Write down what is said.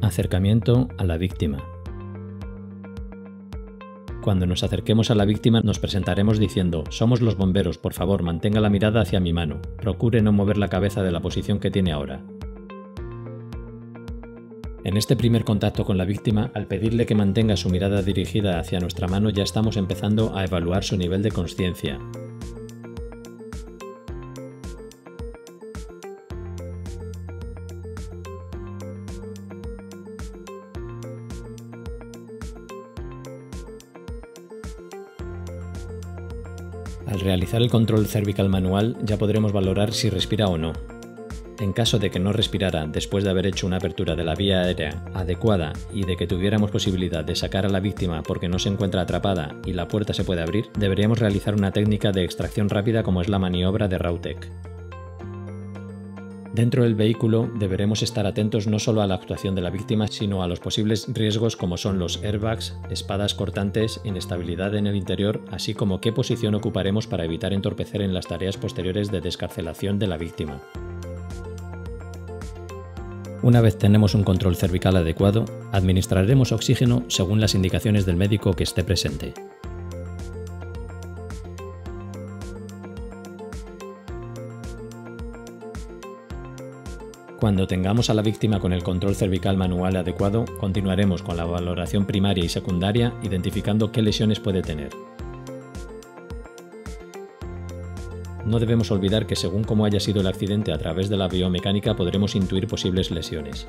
Acercamiento a la víctima. Cuando nos acerquemos a la víctima nos presentaremos diciendo, somos los bomberos, por favor mantenga la mirada hacia mi mano, procure no mover la cabeza de la posición que tiene ahora. En este primer contacto con la víctima, al pedirle que mantenga su mirada dirigida hacia nuestra mano ya estamos empezando a evaluar su nivel de conciencia, Al realizar el control cervical manual ya podremos valorar si respira o no. En caso de que no respirara después de haber hecho una apertura de la vía aérea adecuada y de que tuviéramos posibilidad de sacar a la víctima porque no se encuentra atrapada y la puerta se puede abrir, deberíamos realizar una técnica de extracción rápida como es la maniobra de Rautek. Dentro del vehículo deberemos estar atentos no solo a la actuación de la víctima, sino a los posibles riesgos como son los airbags, espadas cortantes, inestabilidad en el interior, así como qué posición ocuparemos para evitar entorpecer en las tareas posteriores de descarcelación de la víctima. Una vez tenemos un control cervical adecuado, administraremos oxígeno según las indicaciones del médico que esté presente. Cuando tengamos a la víctima con el control cervical manual adecuado, continuaremos con la valoración primaria y secundaria identificando qué lesiones puede tener. No debemos olvidar que según cómo haya sido el accidente a través de la biomecánica podremos intuir posibles lesiones.